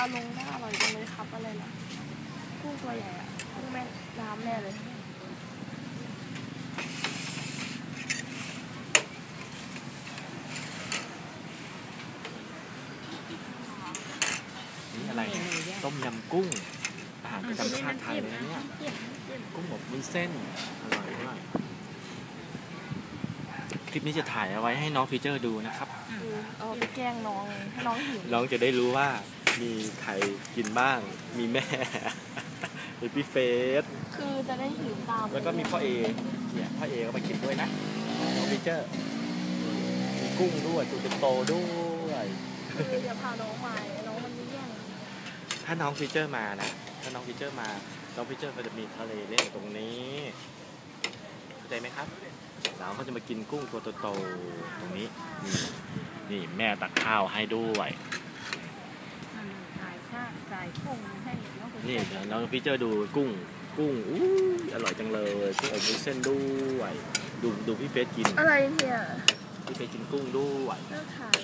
เอาลงน่าอร่อยจังเลยครับอะไรนะกุ้งตัวใหญ่อะกุ้งแม่น้ำแน่เลยนี่อะไรเนี่ยต้มยำกุ้ง อาหารประจำชาติไทยเลยนะเนี่ย กุ้งอบวุ้นเส้น อร่อยมากคลิปนี้จะถ่ายเอาไว้ให้น้องฟีเจอร์ดูนะครับคือเอาไปแกล้งน้องให้น้องหิว น้องจะได้รู้ว่า มีใครกินบ้าง มีแม่มีพี่เฟสคือจะได้หิวตามแล้วก็มีพ่อเอเนี่ยพ่อเอก็มากินด้วยนะน้องฟีเจอร์มีกุ้งด้วยตัวโตๆด้วยคืออย่าพาน้องมาน้องมันไม่แย่งถ้าน้องฟีเจอร์มานะถ้าน้องฟีเจอร์มาน้องฟีเจอร์ก็จะมีทะเลเล่นอยู่ตรงนี้เข้าใจไหมครับน้องเขาจะมากินกุ้งตัวโตๆตรงนี้นี่นี่แม่ตักข้าวให้ด้วยจ่ายค่ายกุ้งให้น้องนี่เดี๋ยวน้องพี่เจอดูกุ้ง กุ้งอู้อร่อยจังเลยกุ้งอบวุ้นเส้นด้วยดูดูพี่เฟสกิน อะไรเนี่ย พี่เฟสกินกุ้งด้วย เลิกขาย